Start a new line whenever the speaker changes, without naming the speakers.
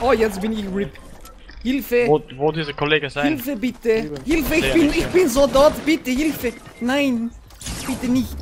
Oh, jetzt bin ich RIP. Hilfe!
Wo, wo diese Kollege sein?
Hilfe bitte! Hilfe, ich bin, ich bin so dort, bitte, Hilfe! Nein! Bitte nicht!